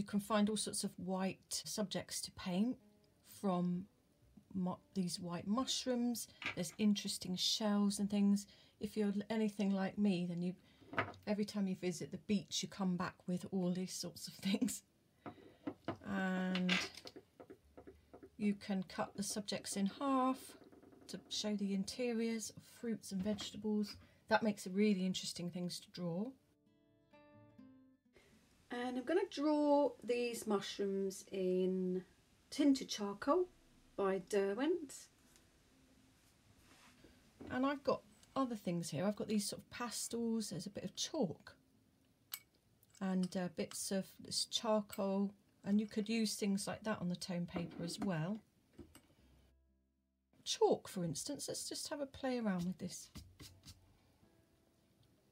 you can find all sorts of white subjects to paint from these white mushrooms. There's interesting shells and things. If you're anything like me, then you every time you visit the beach, you come back with all these sorts of things. And you can cut the subjects in half to show the interiors of fruits and vegetables. That makes it really interesting things to draw. And I'm going to draw these mushrooms in tinted charcoal by Derwent. And I've got other things here. I've got these sort of pastels, there's a bit of chalk and uh, bits of this charcoal and you could use things like that on the tone paper as well. Chalk for instance, let's just have a play around with this.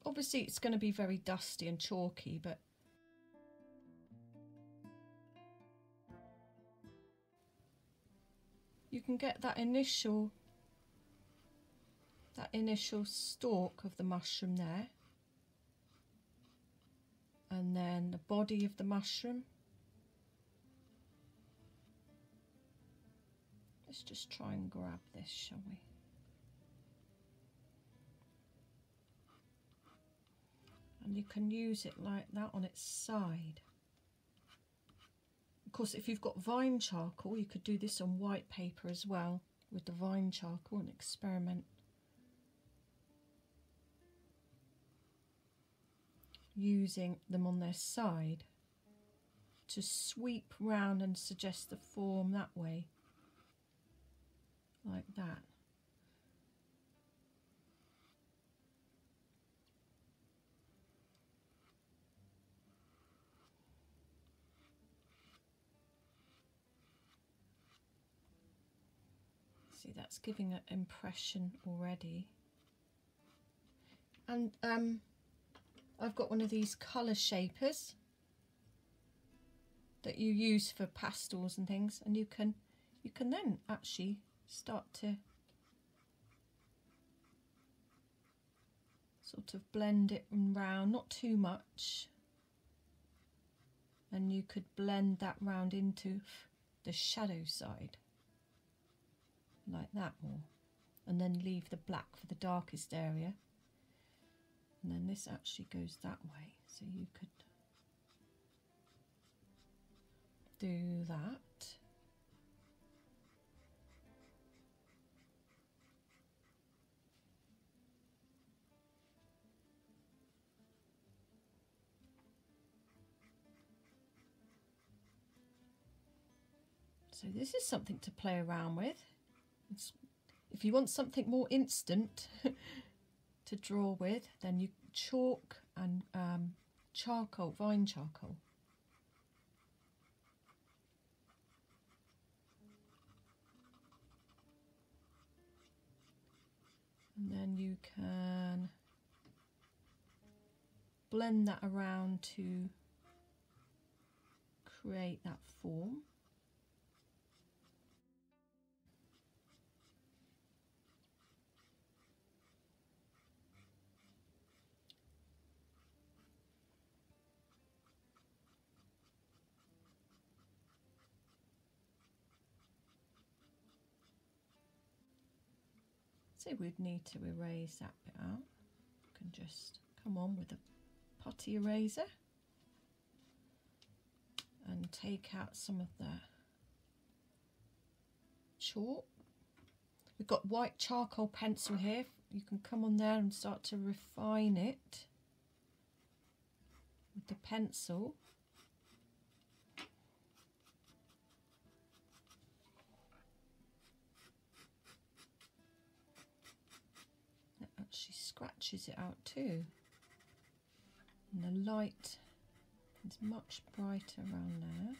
Obviously it's going to be very dusty and chalky but you can get that initial that initial stalk of the mushroom there. And then the body of the mushroom. Let's just try and grab this shall we? And you can use it like that on its side of course if you've got vine charcoal you could do this on white paper as well with the vine charcoal and experiment. Using them on their side to sweep round and suggest the form that way like that see that's giving an impression already. And um, I've got one of these colour shapers that you use for pastels and things and you can you can then actually start to sort of blend it round, not too much. And you could blend that round into the shadow side like that more. And then leave the black for the darkest area. And then this actually goes that way. So you could do that. So this is something to play around with. If you want something more instant to draw with, then you chalk and um, charcoal, vine charcoal. And then you can blend that around to create that form. We'd need to erase that bit out. You can just come on with a putty eraser and take out some of the chalk. We've got white charcoal pencil here. You can come on there and start to refine it with the pencil. Scratches it out too. And the light is much brighter around there.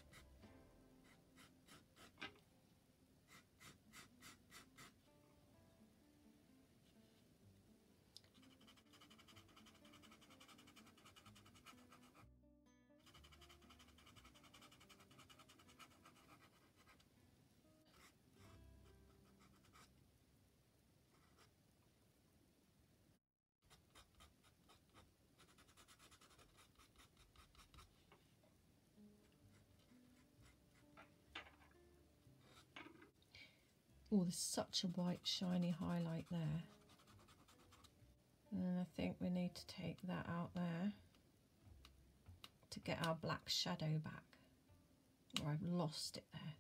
Oh, there's such a white shiny highlight there. And I think we need to take that out there to get our black shadow back. Or I've lost it there.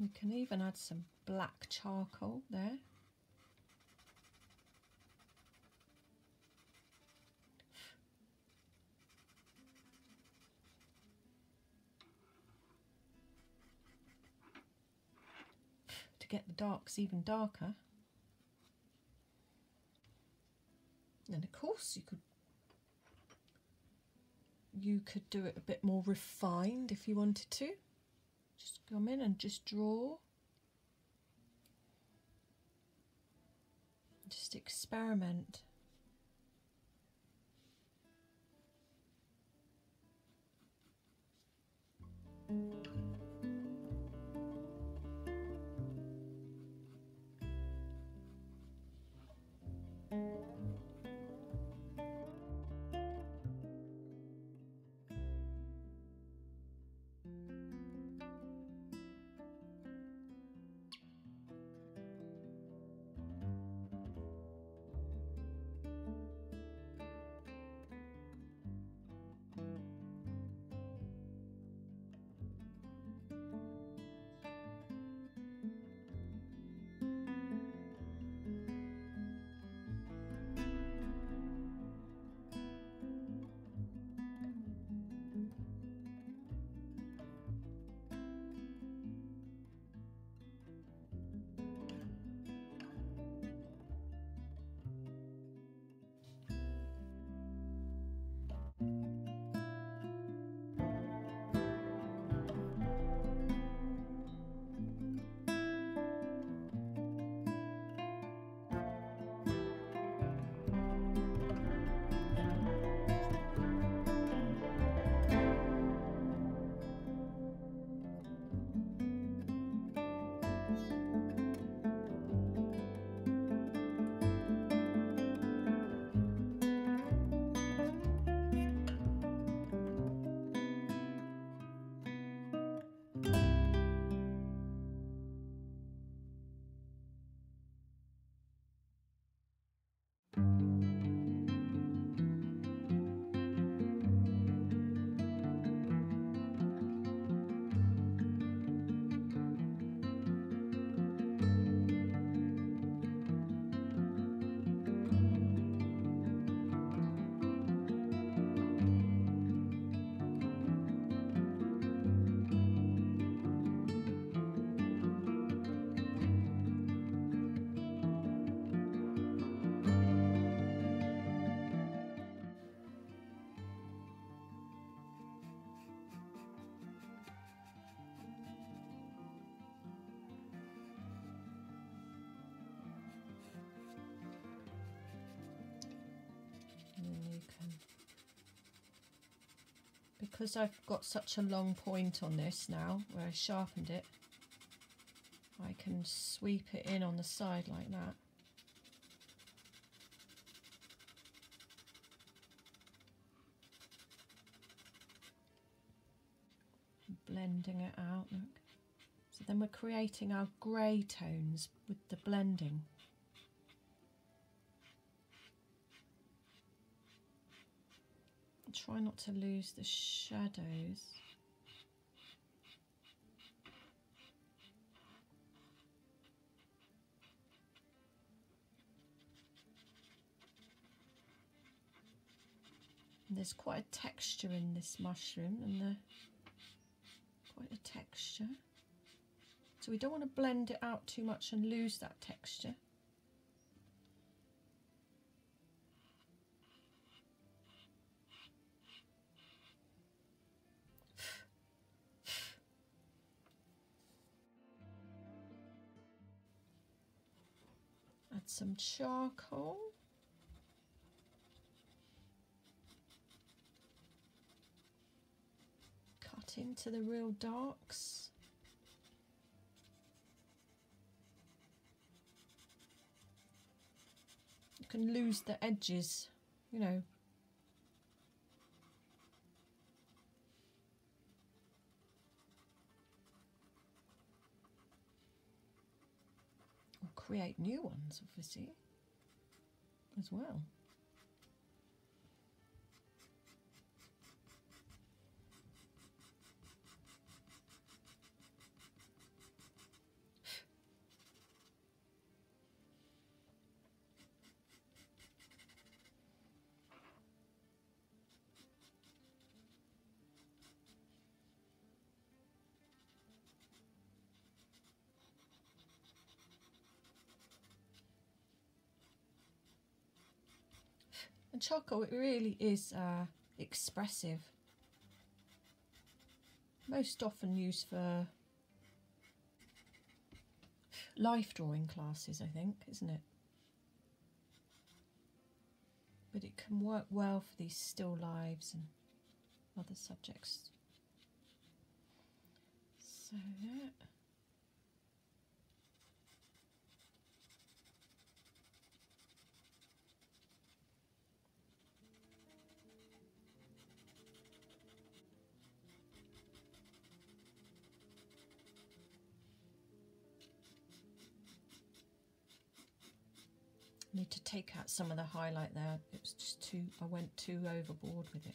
We can even add some black charcoal there. To get the darks even darker. And of course you could you could do it a bit more refined if you wanted to. Just come in and just draw. Just experiment. Because I've got such a long point on this now where I sharpened it I can sweep it in on the side like that. Blending it out look. So then we're creating our grey tones with the blending try not to lose the shadows. There's quite a texture in this mushroom and the quite a texture. So we don't want to blend it out too much and lose that texture. Some charcoal. Cut into the real darks. You can lose the edges, you know, create new ones, obviously, as well. And charcoal, it really is uh, expressive. Most often used for life drawing classes, I think, isn't it? But it can work well for these still lives and other subjects. So. Need to take out some of the highlight there. It's just too, I went too overboard with it.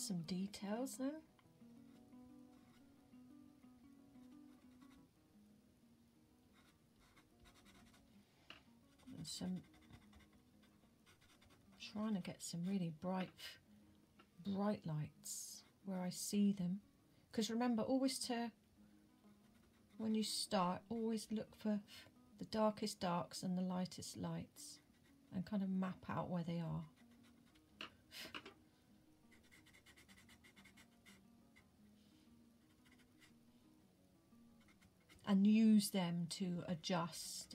Some details then. And some trying to get some really bright bright lights where I see them. Because remember always to when you start always look for the darkest darks and the lightest lights and kind of map out where they are. And use them to adjust.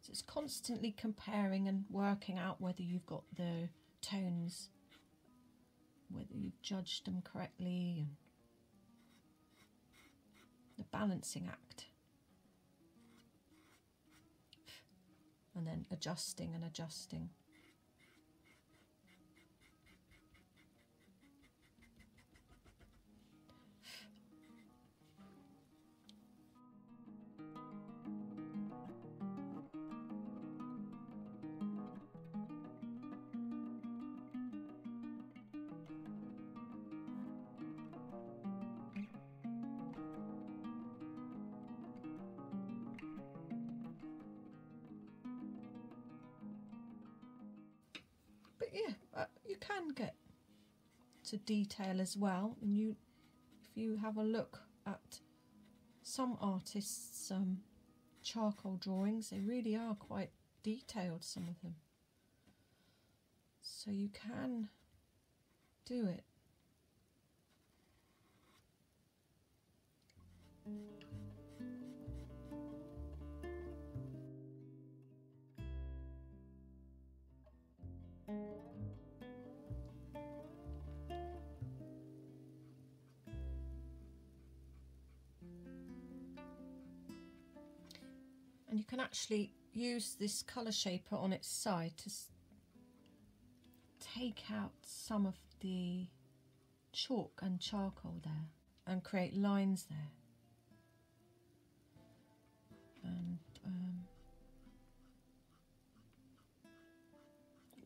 So it's constantly comparing and working out whether you've got the tones, whether you've judged them correctly, and the balancing act. And then adjusting and adjusting. But yeah, uh, you can get to detail as well. And you, if you have a look at some artists' um, charcoal drawings, they really are quite detailed. Some of them, so you can do it. And you can actually use this colour shaper on its side to take out some of the chalk and charcoal there and create lines there. And um,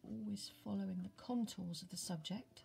always following the contours of the subject.